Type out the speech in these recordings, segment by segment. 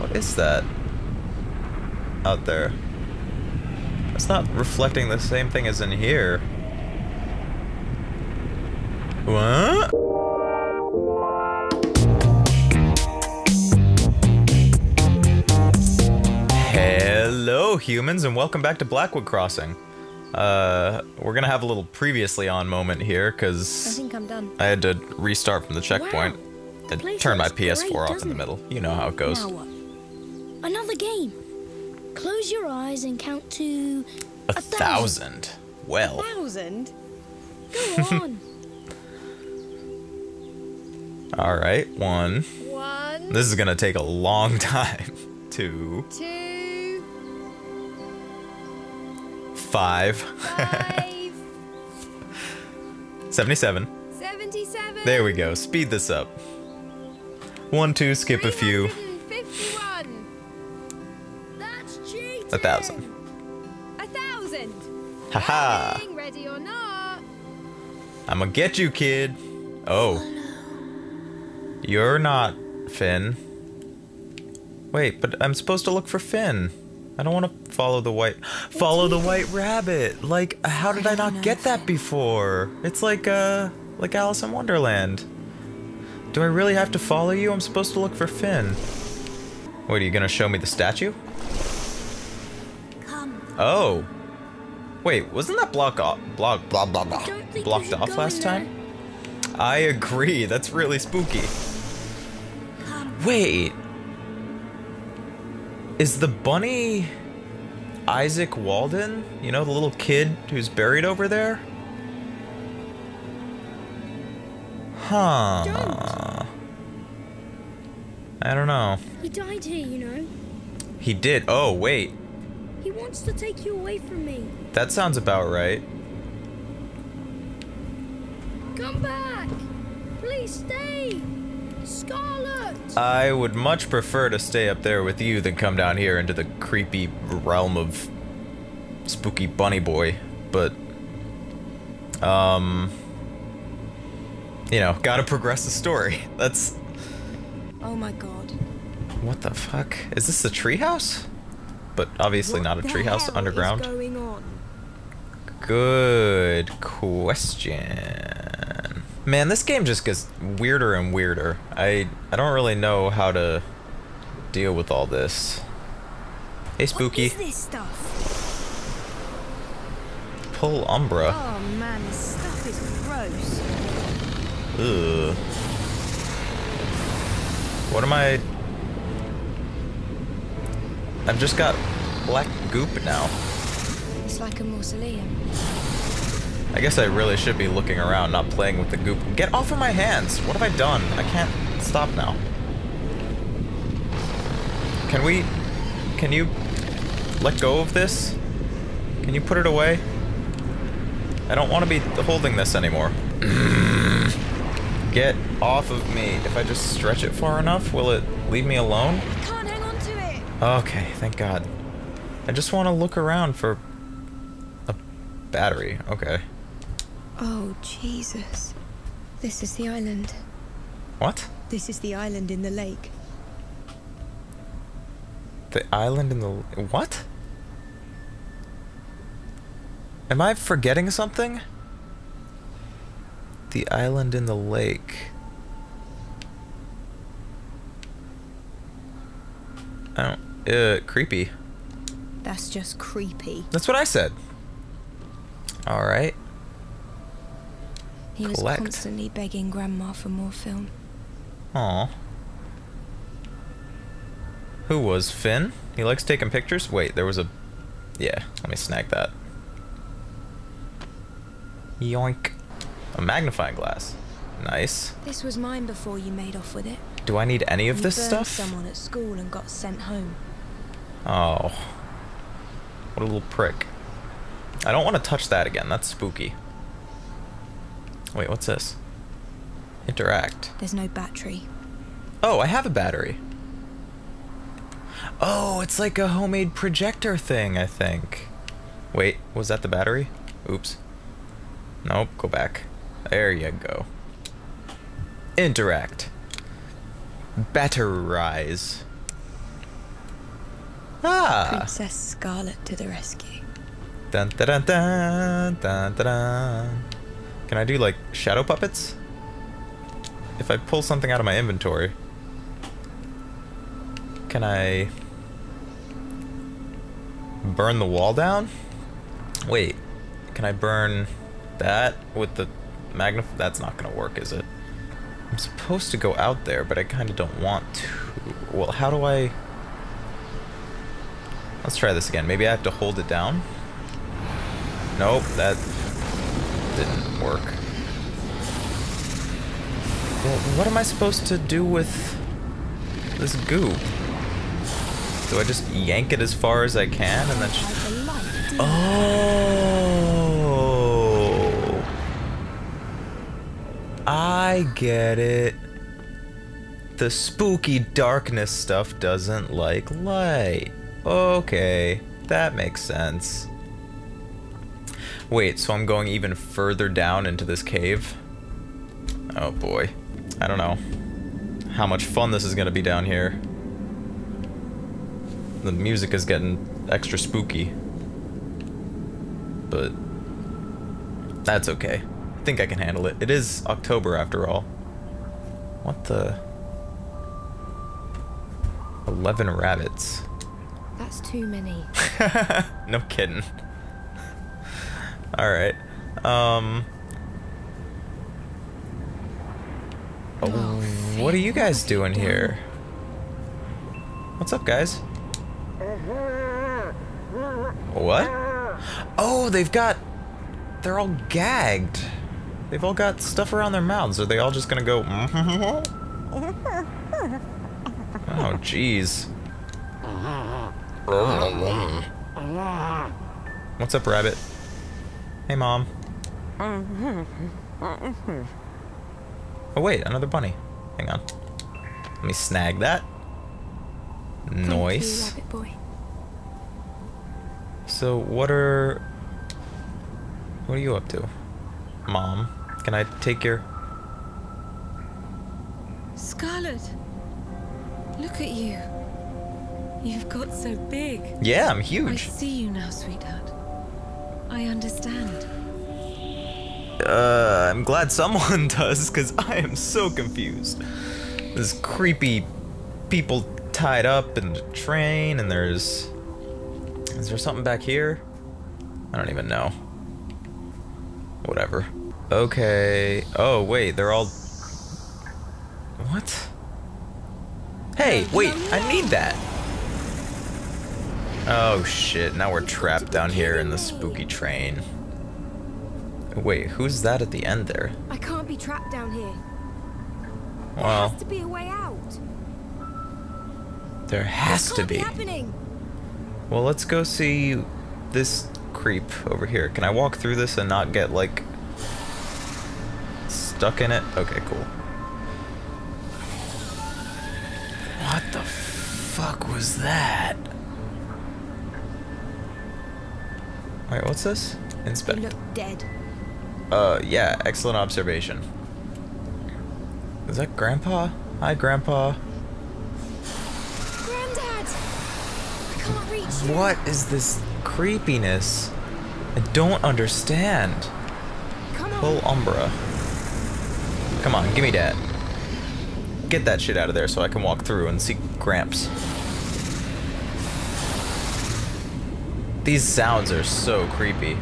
What is that? Out there. It's not reflecting the same thing as in here. What? Hello, humans, and welcome back to Blackwood Crossing. Uh, we're gonna have a little previously on moment here, I because think I'm done. I had to restart from the checkpoint and place turn my PS4 great, off in the middle. You know how it goes. Now what? Another game. Close your eyes and count to A thousand. Well, A thousand. Go on. alright, one. One, This is gonna take a long time. Two, two, five, five, 77. seventy-seven. There we go. Speed this up. One, two, skip a few. A thousand. A thousand. Haha. -ha. ready or not. I'm gonna get you, kid. Oh. You're not Finn. Wait, but I'm supposed to look for Finn. I don't want to follow the white. Follow the white rabbit. Like, how did I not get that before? It's like, uh, like Alice in Wonderland. Do I really have to follow you? I'm supposed to look for Finn. Wait, are you gonna show me the statue? Oh. Wait, wasn't that block off, block, blah, blah, blah, Don't think you blocked off last there. time? I agree. That's really spooky. Wait. Is the bunny Isaac Walden? You know, the little kid who's buried over there? Huh. Don't. I don't know. He died here, you know. He did. Oh, wait. He wants to take you away from me. That sounds about right. Come back! Please stay! Scarlett! I would much prefer to stay up there with you than come down here into the creepy realm of spooky bunny boy. But, um, you know, gotta progress the story. That's oh my god. what the fuck is this? The treehouse? But obviously What not a treehouse underground. Is going on? Good question. Man, this game just gets weirder and weirder. I I don't really know how to deal with all this. Hey, Spooky. This stuff? Pull Umbra. Oh man, this stuff is gross. Ugh. What am I? I've just got black goop now. It's like a mausoleum. I guess I really should be looking around, not playing with the goop. Get off of my hands! What have I done? I can't stop now. Can we... Can you let go of this? Can you put it away? I don't want to be holding this anymore. Get off of me. If I just stretch it far enough, will it leave me alone? Can't Okay, thank God. I just want to look around for a battery. Okay. Oh, Jesus. This is the island. What? This is the island in the lake. The island in the what? Am I forgetting something? The island in the lake. I don't. Uh, creepy. That's just creepy. That's what I said. All right. He was constantly begging Grandma for more film. Aw. Who was Finn? He likes taking pictures? Wait, there was a... Yeah, let me snag that. Yoink. A magnifying glass. Nice. This was mine before you made off with it. Do I need any of You this stuff? someone at school and got sent home. Oh. What a little prick. I don't want to touch that again. That's spooky. Wait, what's this? Interact. There's no battery. Oh, I have a battery. Oh, it's like a homemade projector thing, I think. Wait, was that the battery? Oops. Nope, go back. There you go. Interact. Batterize. Ah! Princess Scarlett to the rescue. Dun, dun, dun, dun, dun, dun, dun. Can I do like shadow puppets? If I pull something out of my inventory, can I burn the wall down? Wait, can I burn that with the magnif? That's not gonna work, is it? I'm supposed to go out there, but I kind of don't want to. Well, how do I? Let's try this again. Maybe I have to hold it down. Nope, that didn't work. Well, what am I supposed to do with this goo? Do I just yank it as far as I can and then... Like the light, do you? Oh! I get it. The spooky darkness stuff doesn't like light. Okay, that makes sense. Wait, so I'm going even further down into this cave? Oh boy. I don't know how much fun this is gonna be down here. The music is getting extra spooky. But that's okay. I think I can handle it. It is October after all. What the? 11 rabbits. That's too many. no kidding. Alright. Um. Oh, what are you guys doing here? What's up, guys? What? Oh, they've got. They're all gagged. They've all got stuff around their mouths. Are they all just gonna go? Oh, jeez. What's up, rabbit? Hey, mom. Oh, wait, another bunny. Hang on. Let me snag that. Noise. So, what are. What are you up to? Mom, can I take your. Scarlett, look at you. You've got so big. Yeah, I'm huge. I see you now, sweetheart. I understand. Uh, I'm glad someone does, because I am so confused. There's creepy people tied up in the train, and there's. Is there something back here? I don't even know. Whatever. Okay. Oh, wait, they're all. What? Hey, wait, I need that. Oh shit, now we're trapped down here in the spooky train. Wait, who's that at the end there? I can't be trapped down here. Well, There has to be a way out. there has to be. happening. Well, let's go see this creep over here. Can I walk through this and not get, like, stuck in it? Okay, cool. What the fuck was that? Wait, what's this? They Inspect. look dead. Uh, yeah, excellent observation. Is that Grandpa? Hi, Grandpa. Granddad! I can't reach you. What is this creepiness? I don't understand. Come on. Pull Umbra. Come on, give me that. Get that shit out of there so I can walk through and see Gramps. These sounds are so creepy.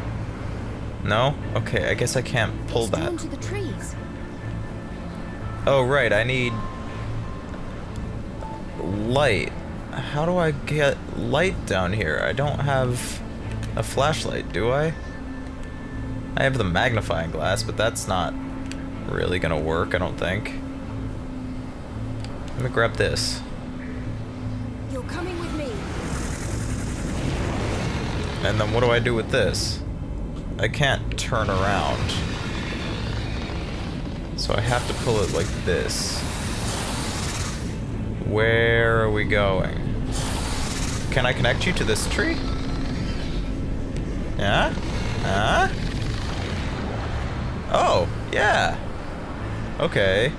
No? Okay, I guess I can't pull It's that. to the trees. Oh, right, I need light. How do I get light down here? I don't have a flashlight, do I? I have the magnifying glass, but that's not really gonna work, I don't think. Let me grab this. You're coming with me. And then what do I do with this? I can't turn around. So I have to pull it like this. Where are we going? Can I connect you to this tree? Yeah? Huh? Oh, yeah. Okay.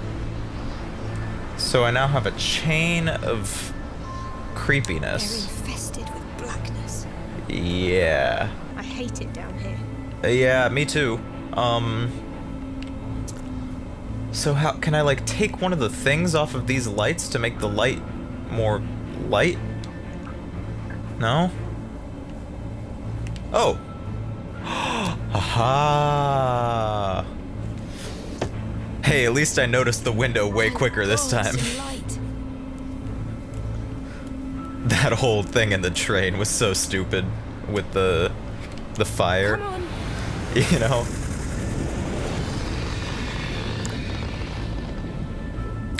So I now have a chain of creepiness. Yeah. I hate it down here. Yeah, me too. Um. So how can I like take one of the things off of these lights to make the light more light? No. Oh. Aha. Hey, at least I noticed the window way quicker this time. it's in light. That whole thing in the train was so stupid with the the fire. You know?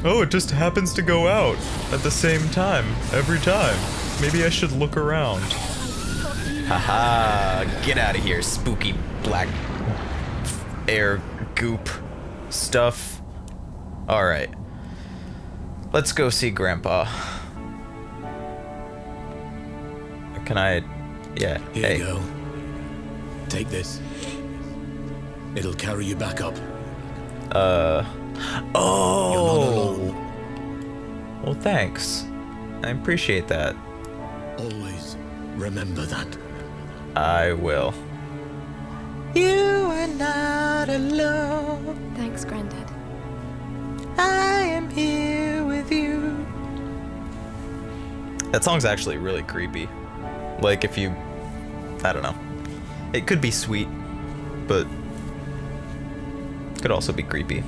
Oh, it just happens to go out at the same time every time. Maybe I should look around. Haha, get out of here, spooky black air goop stuff. Alright. Let's go see Grandpa. Can I. Yeah, Here hey. you go. Take this. It'll carry you back up. Uh. You're not Oh! alone. Well, thanks. I appreciate that. Always remember that. I will. You are not alone. Thanks, Grandad. I am here with you. That song's actually really creepy. Like, if you. I don't know. It could be sweet, but. Could also be creepy.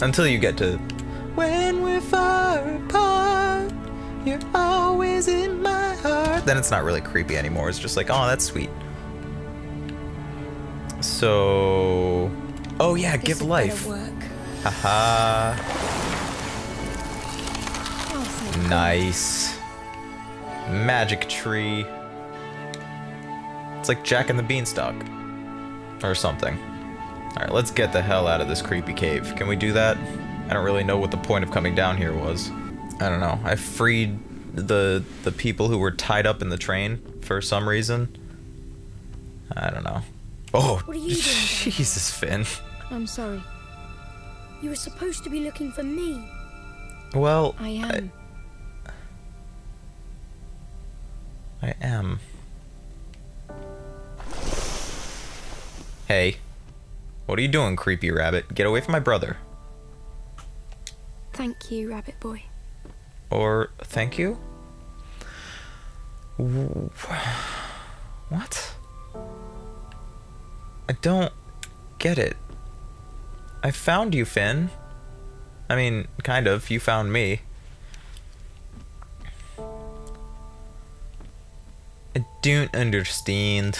Until you get to. When we're far apart, you're always in my heart. Then it's not really creepy anymore. It's just like, oh, that's sweet. So. Oh, yeah, give life. Haha. Oh, God. Nice. Magic tree. It's like Jack and the Beanstalk. Or something. Alright, let's get the hell out of this creepy cave. Can we do that? I don't really know what the point of coming down here was. I don't know. I freed the the people who were tied up in the train for some reason. I don't know. Oh, What are you doing Jesus, Finn. I'm sorry. You were supposed to be looking for me. Well, I am. I am. Hey. What are you doing, creepy rabbit? Get away from my brother. Thank you, Rabbit Boy. Or thank you? What? I don't get it. I found you, Finn. I mean, kind of. You found me. Don't understand.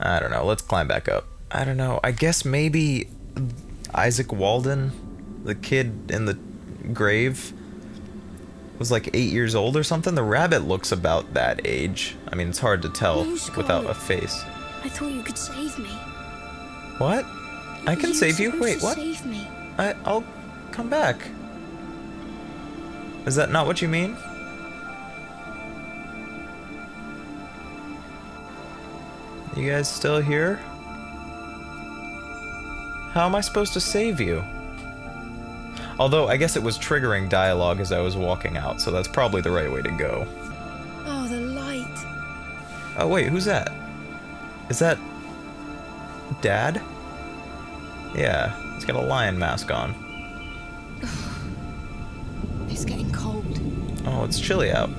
I don't know. Let's climb back up. I don't know. I guess maybe Isaac Walden, the kid in the grave, was like eight years old or something. The rabbit looks about that age. I mean, it's hard to tell without a face. I thought you could save me. What? I can were save you? Wait, what? Save me. I, I'll come back. Is that not what you mean? You guys still here? How am I supposed to save you? Although, I guess it was triggering dialogue as I was walking out, so that's probably the right way to go. Oh, the light. Oh, wait, who's that? Is that. Dad? Yeah, he's got a lion mask on. It's getting cold. Oh, it's chilly out.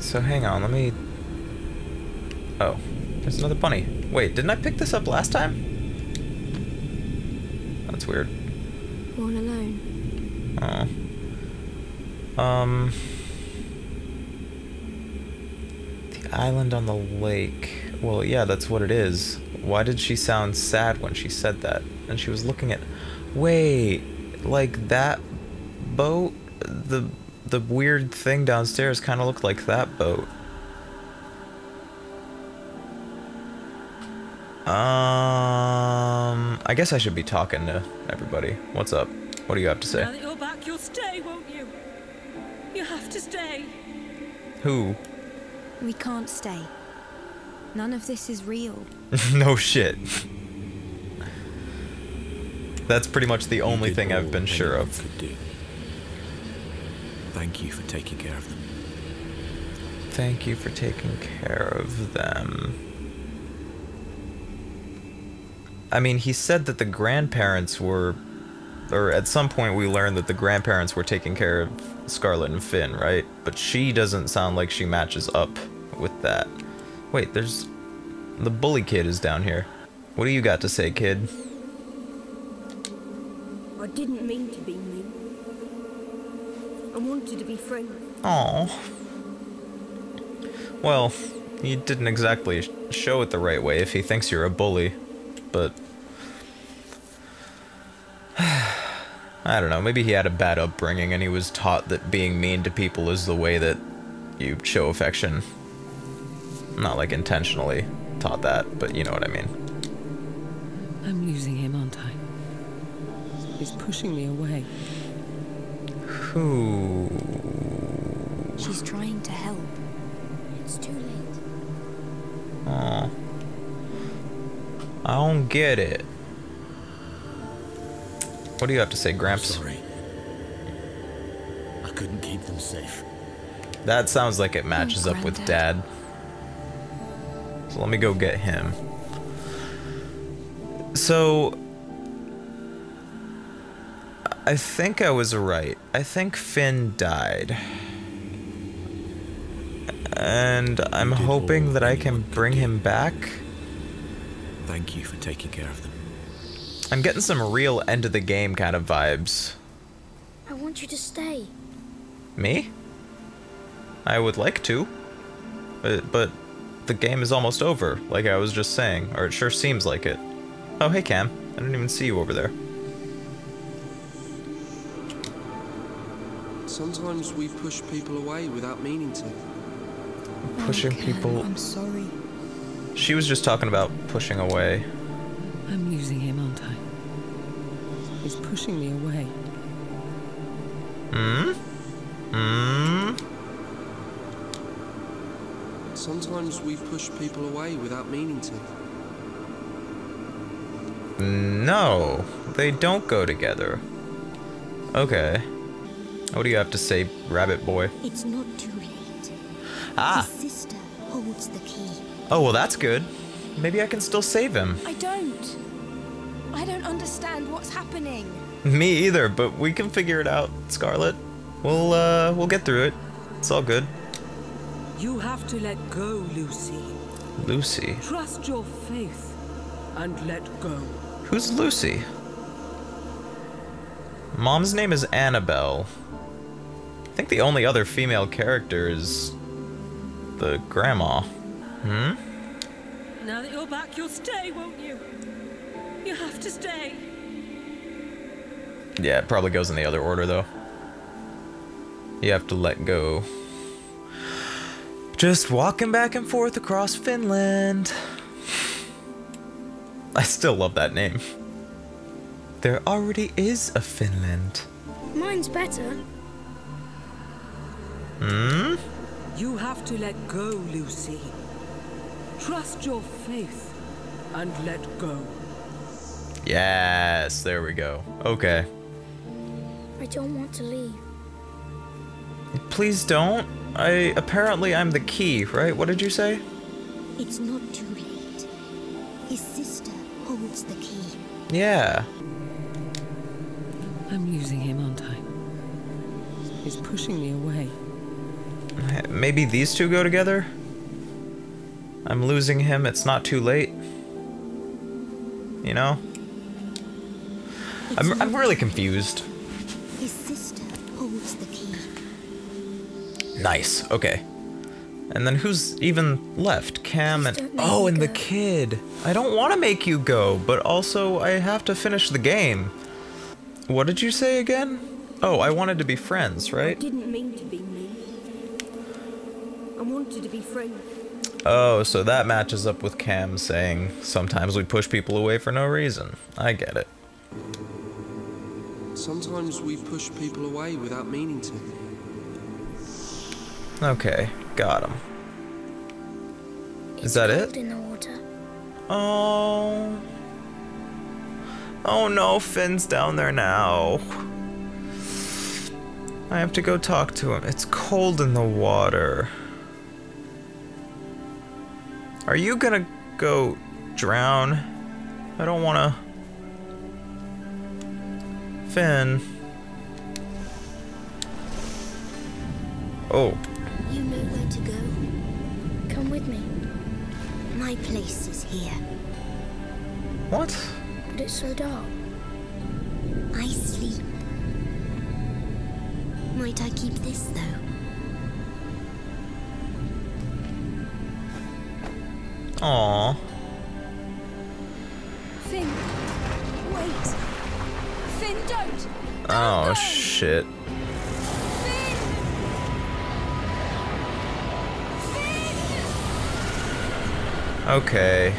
So hang on, let me. Oh, there's another bunny. Wait, didn't I pick this up last time? That's weird. All alone. Oh. Um. The island on the lake. Well, yeah, that's what it is. Why did she sound sad when she said that? And she was looking at. Wait, like that boat? The the weird thing downstairs kind of looked like that boat. Um, I guess I should be talking to everybody. What's up? What do you have to Now say? that you're back, you'll stay, won't you? You have to stay. Who? We can't stay. None of this is real. no shit. That's pretty much the only You did thing I've been sure of. could do. Thank you for taking care of them. Thank you for taking care of them. I mean, he said that the grandparents were. Or at some point, we learned that the grandparents were taking care of Scarlett and Finn, right? But she doesn't sound like she matches up with that. Wait, there's. The bully kid is down here. What do you got to say, kid? I didn't mean to be mean. I wanted to be friendly. Oh. Well, you didn't exactly show it the right way if he thinks you're a bully, but. I don't know, maybe he had a bad upbringing and he was taught that being mean to people is the way that you show affection. Not like intentionally taught that, but you know what I mean. I'm losing him, aren't I? He's pushing me away. Who. She's trying to help. It's too late. Oh. I don't get it. What do you have to say, I'm Gramps? sorry. I couldn't keep them safe. That sounds like it oh, matches up with Dad. So let me go get him. So. I think I was right. I think Finn died. And I'm hoping that I can bring him back. Thank you for taking care of them. I'm getting some real end of the game kind of vibes. I want you to stay. Me? I would like to. But, but the game is almost over, like I was just saying, or it sure seems like it. Oh, hey Cam. I didn't even see you over there. Sometimes we push people away without meaning to. Oh, Pushing Oh, Cam, people. I'm sorry. She was just talking about pushing away. I'm losing him, aren't I? He's pushing me away. Hmm? Hmm? Sometimes we push people away without meaning to. No, they don't go together. Okay. What do you have to say, rabbit boy? It's not too late. Ah. His sister holds the key. Oh, well, that's good. Maybe I can still save him. I don't. I don't understand what's happening. Me either, but we can figure it out, Scarlett. We'll, uh, we'll get through it. It's all good. You have to let go, Lucy. Lucy. Trust your faith and let go. Who's Lucy? Mom's name is Annabelle. I think the only other female character is the grandma. Hmm? Now that you're back, you'll stay, won't you? You have to stay. Yeah, it probably goes in the other order though. You have to let go. Just walking back and forth across Finland. I still love that name. There already is a Finland. Mine's better. Hmm? You have to let go, Lucy. Trust your faith and let go. Yes, there we go. Okay. I don't want to leave. Please don't. I apparently I'm the key, right? What did you say? It's not too late. His sister holds the key. Yeah. I'm losing him, aren't I? He's pushing me away. Maybe these two go together? I'm losing him, it's not too late. You know? I'm, I'm really confused. His sister holds the key. Nice, okay. And then who's even left? Cam and. Oh, and the kid. I don't want to make you go, but also I have to finish the game. What did you say again? Oh, I wanted to be friends, right? I didn't mean to be mean. I wanted to be friendly. Oh, so that matches up with Cam saying sometimes we push people away for no reason. I get it. Sometimes we push people away without meaning to. Okay, got him. Is It's that it? in the water. Oh. Oh no, Finn's down there now. I have to go talk to him. It's cold in the water. Are you gonna go drown? I don't wanna. Finn. Oh, You know where to go. Come with me. My place is here. what? But it's so dark. I sleep. Might I keep this though? Aw. Finn, wait. Finn, don't. Oh, shit. Okay.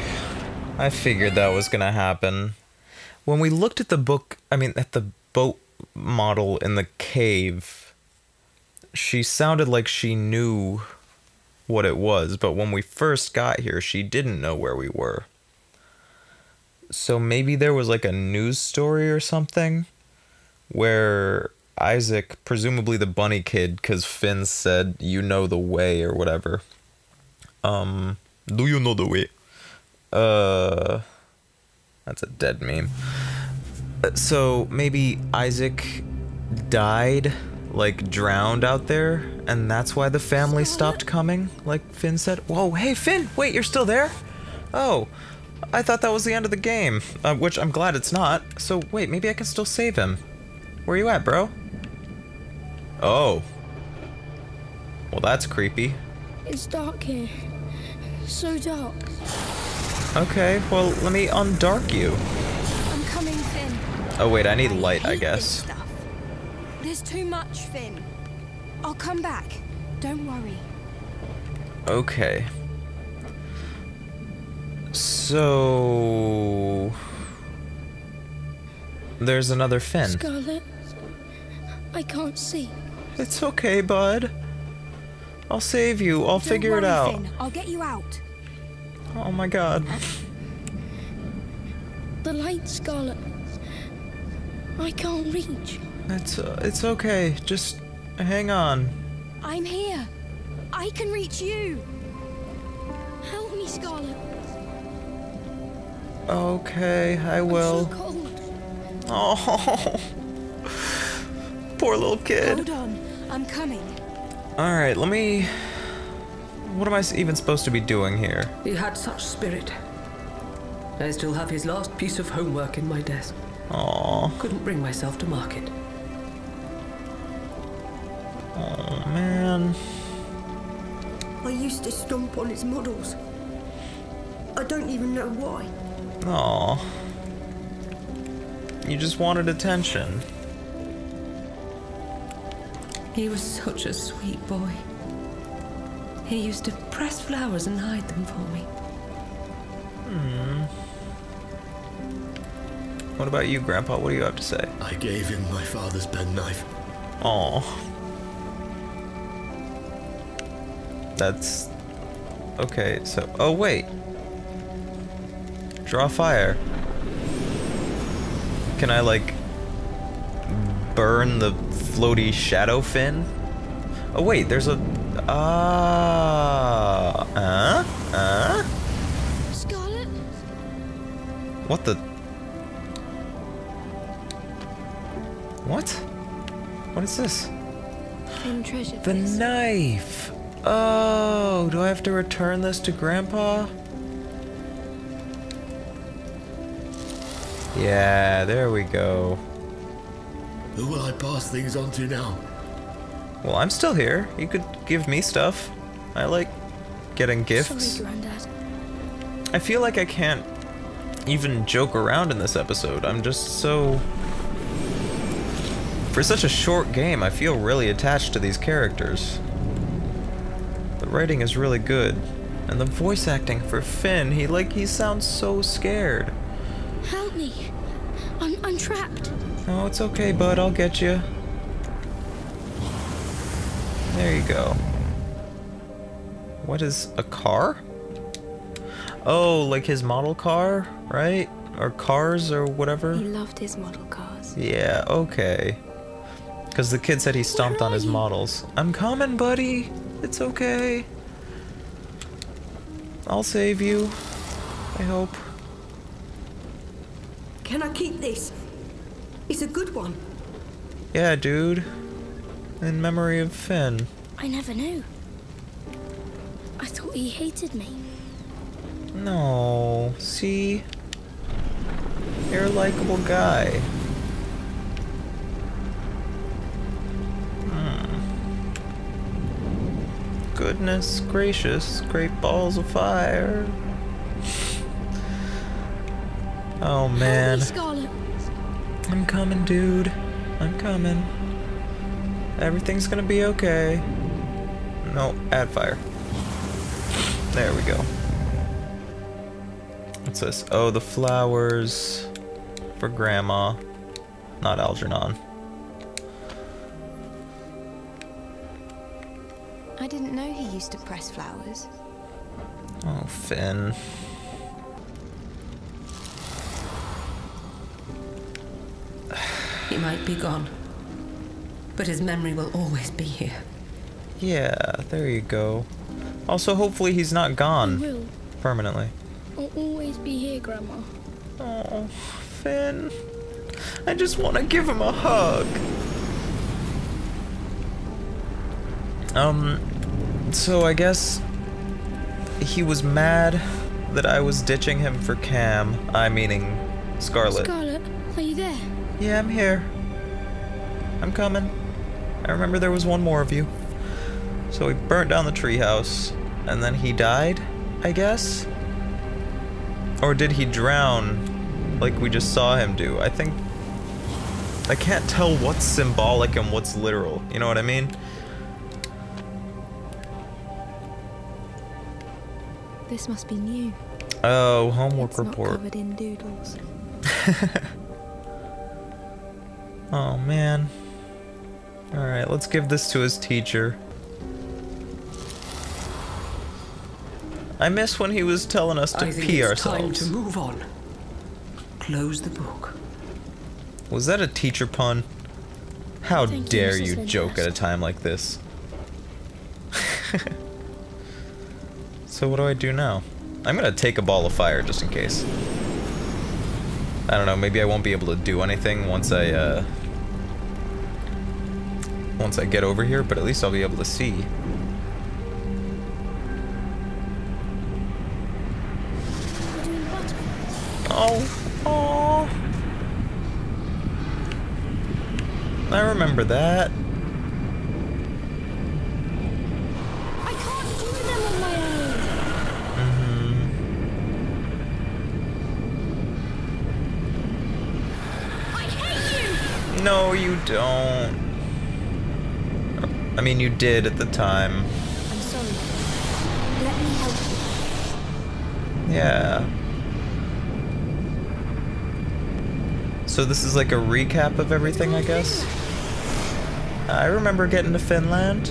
I figured that was gonna happen. When we looked at the book, I mean, at the boat model in the cave, she sounded like she knew what it was, but when we first got here, she didn't know where we were. So maybe there was like a news story or something where Isaac, presumably the bunny kid, because Finn said, you know the way or whatever. Um, do you know the way? Uh, that's a dead meme. Uh, So maybe Isaac died, like drowned out there, and that's why the family stopped coming, like Finn said. Whoa, hey Finn, wait, you're still there? Oh, I thought that was the end of the game, uh, which I'm glad it's not. So wait, maybe I can still save him. Where you at, bro? Oh. Well, that's creepy. It's dark here. So dark. Okay, well, let me undark you. I'm coming, Finn. Oh, wait, I need light, I this guess. Stuff. There's too much, Finn. I'll come back. Don't worry. Okay. So. There's another Finn. Scarlett. I can't see. It's okay, bud. I'll save you. I'll Don't figure it worry, out. Finn. I'll get you out. Oh my god. The light, Scarlett. I can't reach. It's uh, it's okay. Just hang on. I'm here. I can reach you. Help me, Scarlett. Okay, I will. so cold. Oh. Poor little kid. Hold on. I'm coming. All right, let me What am I even supposed to be doing here? He had such spirit. I still have his last piece of homework in my desk. Aw. Couldn't bring myself to mark it. Oh man. I used to stomp on his models. I don't even know why. Aw. You just wanted attention. He was such a sweet boy. He used to press flowers and hide them for me. Hmm. What about you, Grandpa? What do you have to say? I gave him my father's penknife. Aw. That's okay. So, oh wait. Draw fire. Can I like burn the floaty shadow fin? Oh wait, there's a ah uh uh Scarlett? what the what? What is this? The knife! Oh, do I have to return this to Grandpa? Yeah, there we go. Who will I pass things on to now? Well, I'm still here. You could give me stuff. I like getting gifts. Sorry, Grandad. I feel like I can't even joke around in this episode. I'm just so. For such a short game, I feel really attached to these characters. The writing is really good. And the voice acting for Finn, he like he sounds so scared. Help me. I'm, I'm trapped. Oh, it's okay, bud. I'll get you. There you go. What is a car? Oh, like his model car, right? Or cars or whatever? He loved his model cars. Yeah, okay. Because the kid said he stomped Where on his you? models. I'm coming, buddy. It's okay. I'll save you. I hope. Can I keep this? It's a good one. Yeah, dude. In memory of Finn. I never knew. I thought he hated me. No. See? You're a likable guy. Goodness gracious, great balls of fire. Oh man. I'm coming, dude. I'm coming. Everything's gonna be okay. No, add fire. There we go. What's this? Oh, the flowers for Grandma, not Algernon. I didn't know he used to press flowers. Oh, Finn. He might be gone, but his memory will always be here. Yeah, there you go. Also, hopefully he's not He gone will. permanently. I'll always be here, Grandma. Oh, Finn. I just want to give him a hug. Um, so I guess he was mad that I was ditching him for Cam. I meaning Scarlett. Scarlett, are you there? yeah, I'm here. I'm coming. I remember there was one more of you. So he burnt down the treehouse, and then he died, I guess? Or did he drown like we just saw him do? I think. I can't tell what's symbolic and what's literal. You know what I mean? This must be new. Oh, homework it's not report. covered in doodles. Oh man. Alright, let's give this to his teacher. I miss when he was telling us to I think pee it's time ourselves. to move on. Close the book. Was that a teacher pun? How Thank dare Mrs. you joke at a time like this? so what do I do now? I'm gonna take a ball of fire just in case. I don't know, maybe I won't be able to do anything once I, uh... Once I get over here, but at least I'll be able to see. Oh, oh. I remember that. You! Don't. I mean, you did at the time. I'm sorry. Let me help you. Yeah. So this is like a recap of everything, I guess? I remember getting to Finland.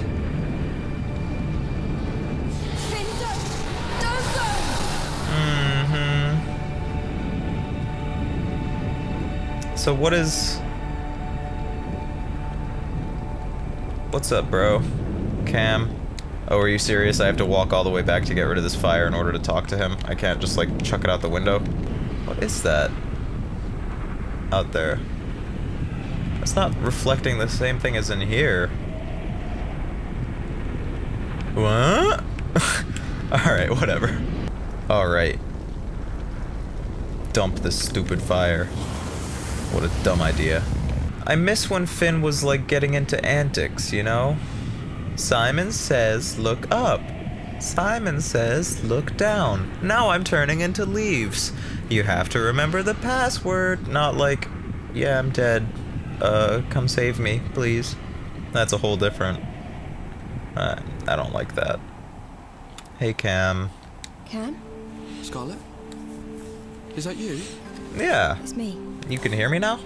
Finn, don't! Don't go! Mm-hmm. So what is... What's up, bro? Cam? Oh, are you serious? I have to walk all the way back to get rid of this fire in order to talk to him? I can't just, like, chuck it out the window? What is that? Out there. That's not reflecting the same thing as in here. What? Alright, whatever. Alright. Dump this stupid fire. What a dumb idea. I miss when Finn was like getting into antics, you know? Simon says, look up. Simon says, look down. Now I'm turning into leaves. You have to remember the password, not like, yeah, I'm dead. Uh, come save me, please. That's a whole different. Uh, I don't like that. Hey, Cam. Cam, Scarlett? Is that you? Yeah, it's me. you can hear me now?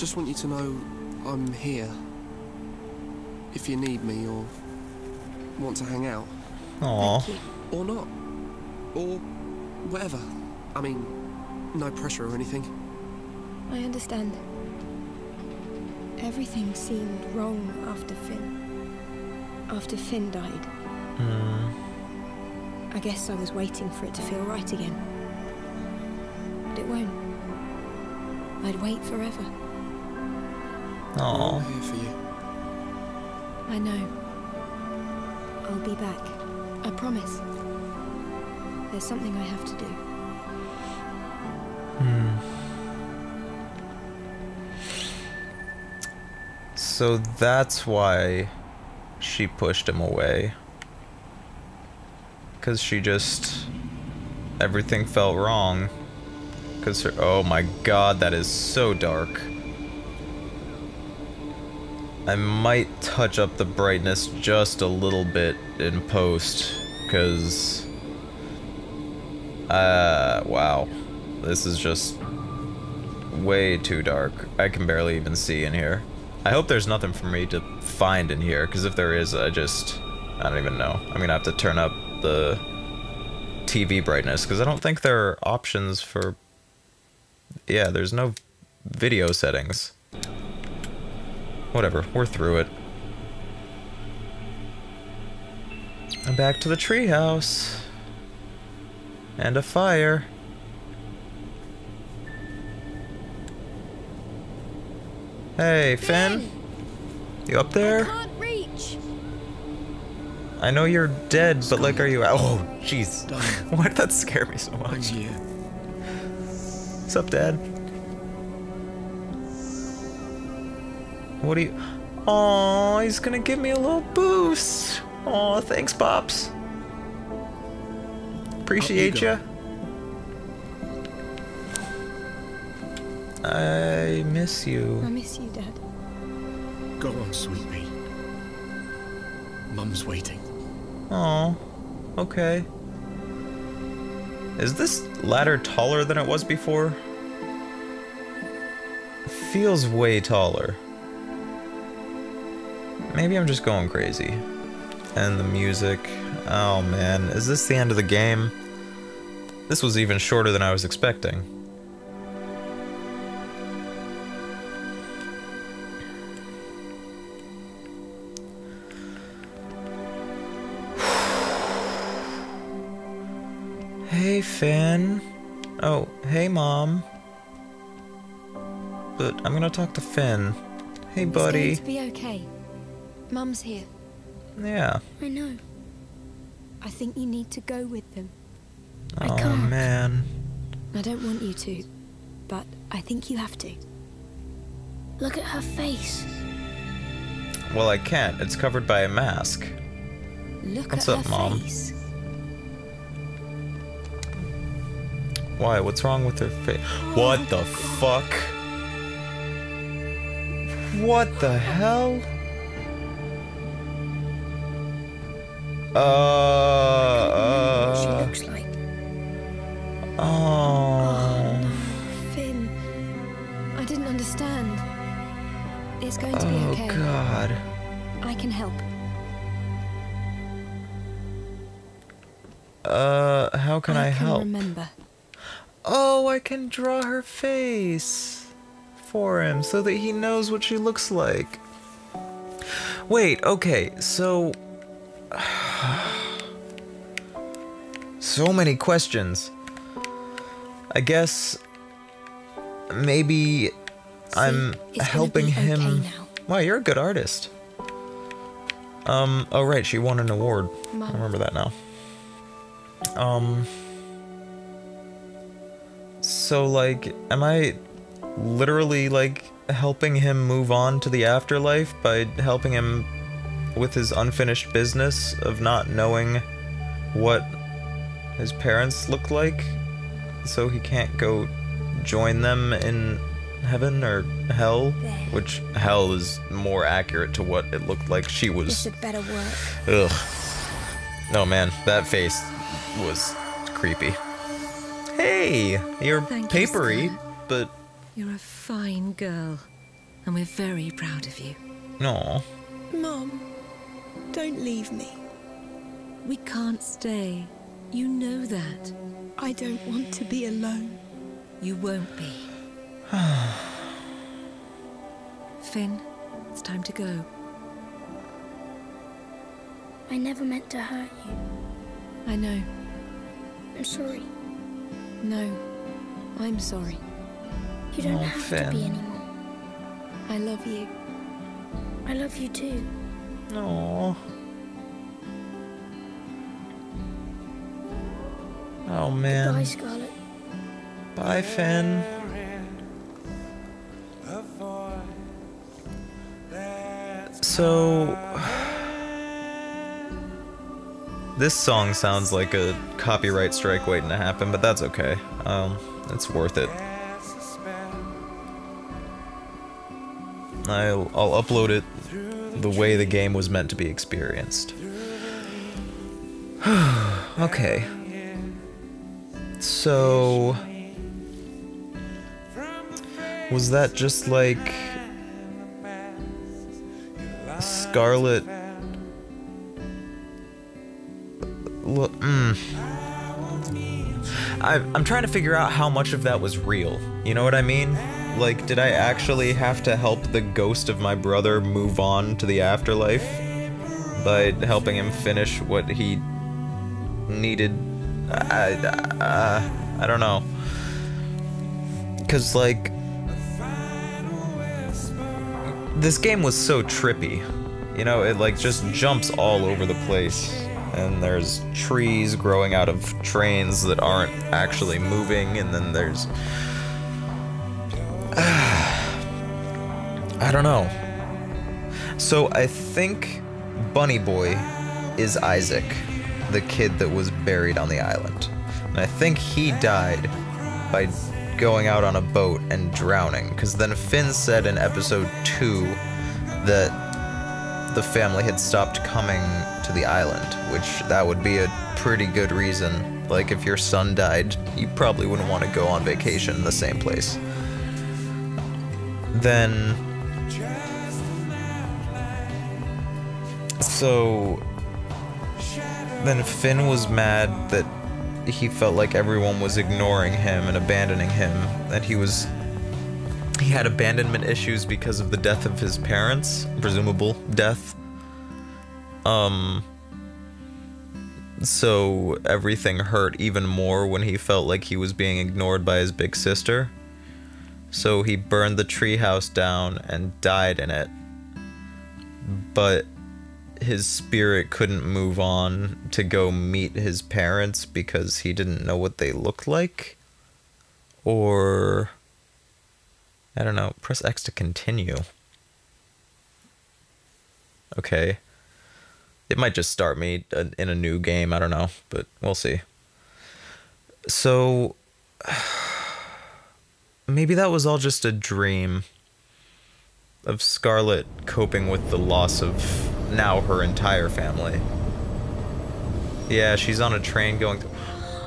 I just want you to know I'm here. If you need me or want to hang out. Aw. Thank you. Or not. Or whatever. I mean, no pressure or anything. I understand. Everything seemed wrong after Finn. After Finn died. Hmm. I guess I was waiting for it to feel right again. But it won't. I'd wait forever. Aw. I'm here for you. I know. I'll be back. I promise. There's something I have to do. Hmm. So that's why she pushed him away. Because she just. Everything felt wrong. Because her. Oh my god, that is so dark. I might touch up the brightness just a little bit in post. Because. Uh, wow. This is just way too dark. I can barely even see in here. I hope there's nothing for me to find in here, because if there is, I just... I don't even know. I'm gonna have to turn up the TV brightness, because I don't think there are options for... Yeah, there's no video settings. Whatever, we're through it. I'm back to the treehouse. And a fire. Hey, Finn? You up there? I Can't reach. I know you're dead, but like, are you? Oh, jeez. Why did that scare me so much? What's up, Dad? What do you? Oh, he's gonna give me a little boost. Oh, thanks, pops. Appreciate you. ya. I miss you. I miss you, Dad. Go on, sweet pea. Mum's waiting. Oh, okay. Is this ladder taller than it was before? Feels way taller. Maybe I'm just going crazy. And the music. Oh man, is this the end of the game? This was even shorter than I was expecting. Hey, Finn. Oh, hey, Mom. But I'm gonna talk to Finn. Hey, buddy. It's going to be okay. Mum's here. Yeah. I know. I think you need to go with them. I Oh, can't. man. I don't want you to, but I think you have to. Look at her face. Well, I can't. It's covered by a mask. Look What's at up, her Mom? face. Why? What's wrong with her face? What the fuck? What the hell? Uh. what she uh looks like. oh. Finn, I didn't understand. It's going to be Oh okay. Oh God. I can help. Uh, how can I, can help? remember. Oh, I can draw her face for him so that he knows what she looks like. Wait, okay, so. So many questions. I guess. Maybe I'm helping okay him. now. Wow, you're a good artist. Um, oh, right, she won an award. I remember that now. Um. So, like, am I literally, like, helping him move on to the afterlife by helping him with his unfinished business of not knowing what his parents look like? So he can't go join them in heaven or hell? Which hell is more accurate to what it looked like she was. This had better work. Ugh. Oh man, that face was creepy. Hey, you're Thank papery, Stan. but You're a fine girl, and we're very proud of you. no. Mom, don't leave me. We can't stay. You know that. I don't want to be alone. You won't be. Finn, It's time to go. I never meant to hurt you. I know. I'm sorry. No. I'm sorry. You don't Oh, have to Finn. be anymore. I love you. I love you too. No. Oh man. Bye, Scarlett. Bye, Finn. So. This song sounds like a copyright strike waiting to happen, but that's okay. Um, it's worth it. I'll, I'll upload it the way the game was meant to be experienced. okay. So. Was that just like. Scarlett. Look, mm. I, I'm trying to figure out how much of that was real. You know what I mean? Like, did I actually have to help the ghost of my brother move on to the afterlife by helping him finish what he needed? I, uh, I don't know. Cause like, this game was so trippy. You know, it like just jumps all over the place. And there's trees growing out of trains that aren't actually moving, and then there's. I don't know. So I think Bunny Boy is Isaac, the kid that was buried on the island. And I think he died by going out on a boat and drowning. Because then Finn said in episode 2 that the family had stopped coming to the island, which that would be a pretty good reason. Like, if your son died, you probably wouldn't want to go on vacation in the same place. Then. So. Then Finn was mad that he felt like everyone was ignoring him and abandoning him, that he was he had abandonment issues because of the death of his parents, presumable death. Um so everything hurt even more when he felt like he was being ignored by his big sister. So he burned the treehouse down and died in it. But his spirit couldn't move on to go meet his parents because he didn't know what they looked like. Or. I don't know. Press X to continue. Okay. It might just start me in a new game. I don't know. But we'll see. So. Maybe that was all just a dream of Scarlett coping with the loss of now her entire family. Yeah, she's on a train going through.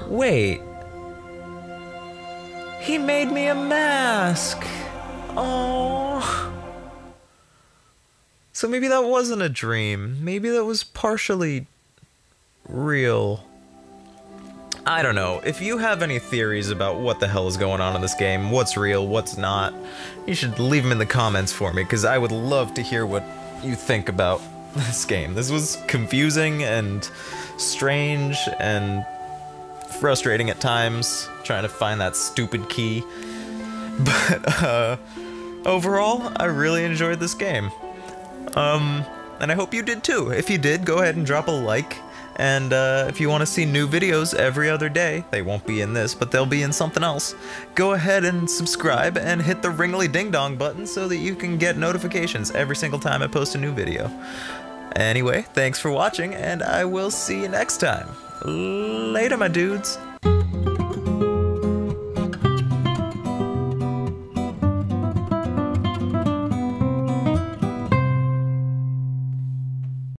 Wait. He made me a mask. Oh. So maybe that wasn't a dream. Maybe that was partially real. I don't know. If you have any theories about what the hell is going on in this game, what's real, what's not, you should leave them in the comments for me because I would love to hear what you think about this game. This was confusing and strange and frustrating at times, trying to find that stupid key. But uh, overall, I really enjoyed this game. Um, and I hope you did too. If you did, go ahead and drop a like. And uh, if you want to see new videos every other day, they won't be in this, but they'll be in something else, go ahead and subscribe and hit the ringly ding dong button so that you can get notifications every single time I post a new video. Anyway, thanks for watching, and I will see you next time. Later, my dudes.